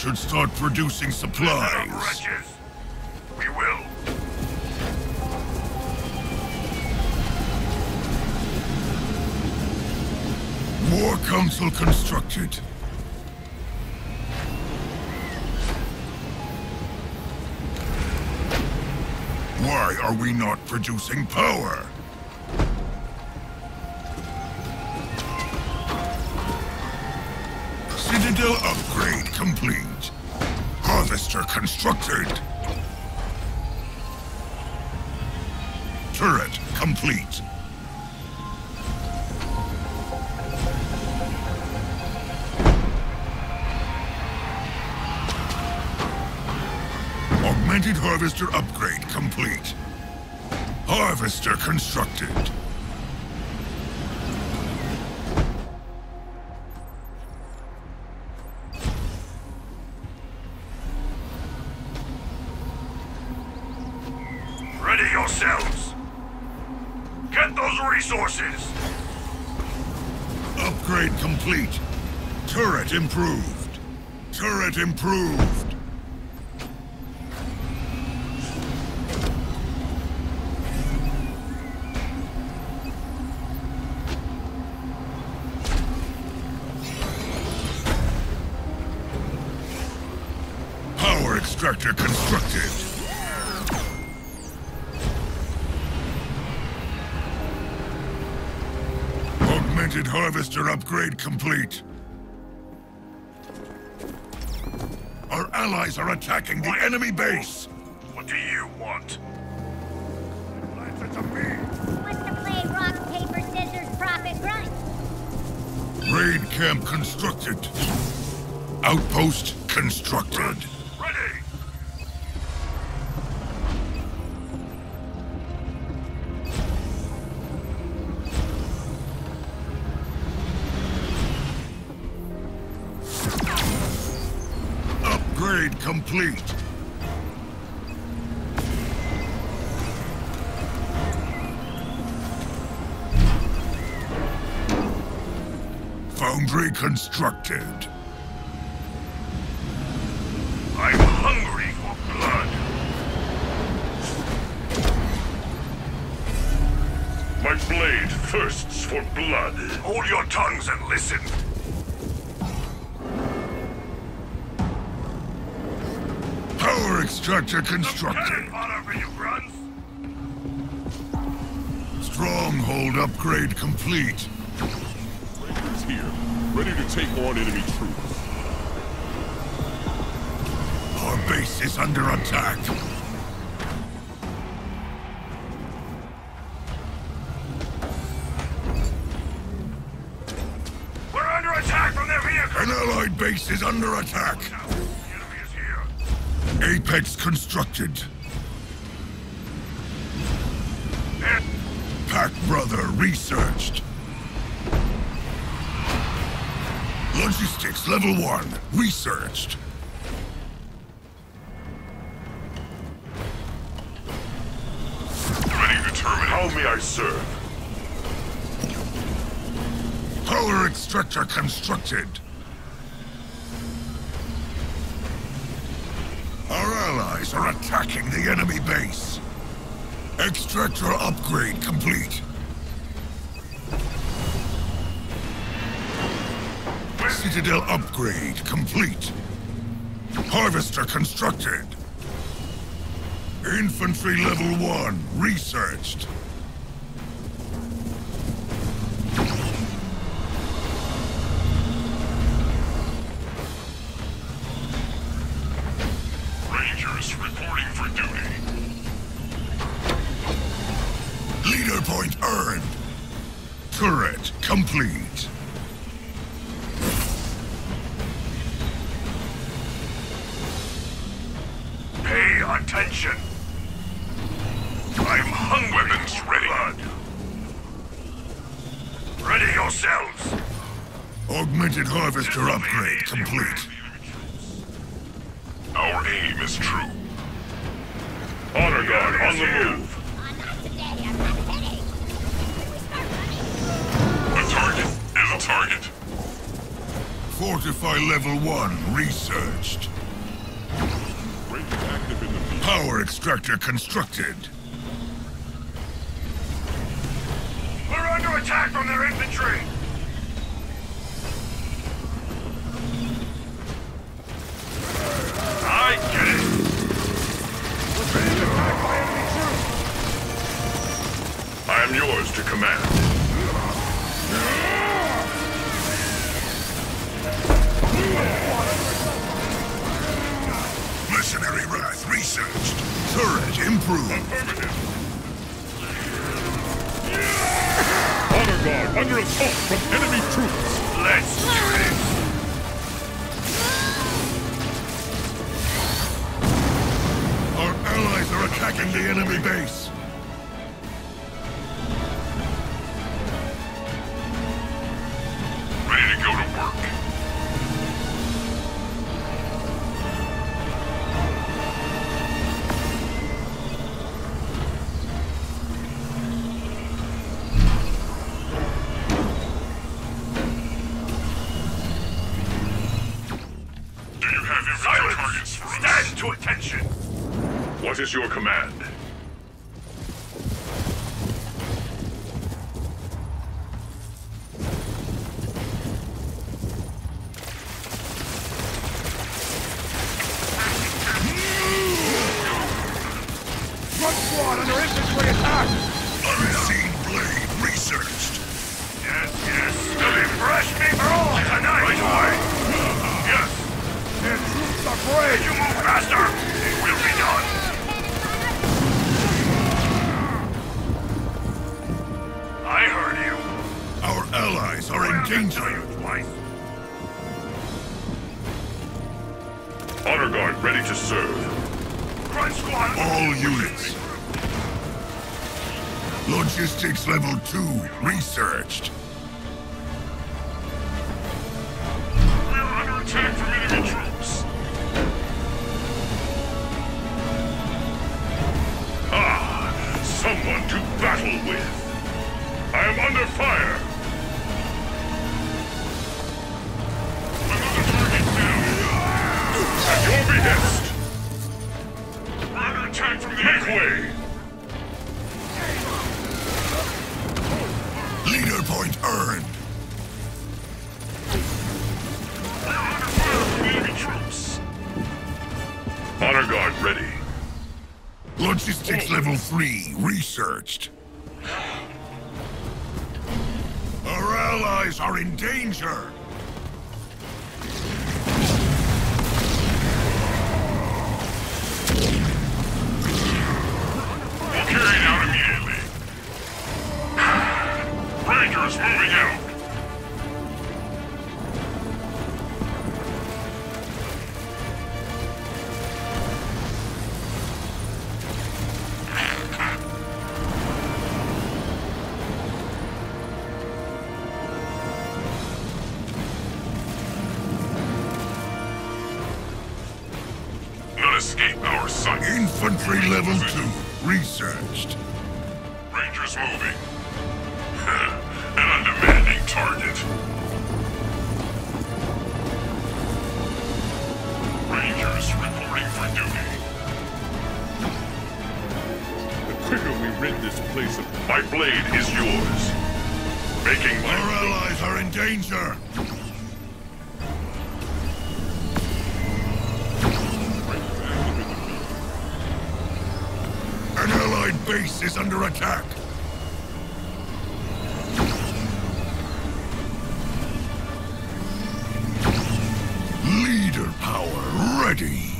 Should start producing supplies. We will. War Council constructed. Why are we not producing power? Citadel upgrade complete. Harvester constructed. Turret complete. Augmented Harvester upgrade complete. Harvester constructed. Yourselves. Get those resources. Upgrade complete. Turret improved. Turret improved. Power extractor constructed. Augmented harvester upgrade complete. Our allies are attacking the enemy base. What do you want? Answer to me. What's to play rock, paper, scissors, profit, grunt? Raid camp constructed. Outpost constructed. Complete. Foundry constructed. I'm hungry for blood. My blade thirsts for blood. Hold your tongues and listen. Power extractor constructed. Cannon fodder for you grunts. Stronghold upgrade complete. Rangers here, ready to take on enemy troops. Our base is under attack. We're under attack from their vehicles. An allied base is under attack. Apex constructed. Pack Brother researched. Logistics level 1 researched. Ready to terminate. How may I serve? Power extractor constructed. Are attacking the enemy base. Extractor upgrade complete. Citadel upgrade complete. Harvester constructed. Infantry level 1 researched. Rangers reporting for duty. Leader point earned. Turret complete. Pay attention. I'm hungry. Weapons ready. Ready yourselves. Augmented harvester upgrade complete. Our aim is true. Honor guard on the move. Not today. I've got a headache. We start running. The target is a target. Fortify level 1 researched. Ranger active in the field. Power extractor constructed. We're under attack from their infantry! Researched. Turret improved. Affirmative. Honor guard under assault from enemy troops. Let's do this! Our allies are attacking the enemy base. Is your command? Front squad under infantry attack! Danger. you twice. Honor guard ready to serve. Front squad. All units. Logistics level 2 researched. Logistics level 3 researched. Our allies are in danger. Escape our sight. Infantry level 2 researched. Rangers moving. An undemanding target. Rangers reporting for duty. The quicker we rid this place of My blade is yours. Making Our my... allies are in danger. Base is under attack. Leader power ready.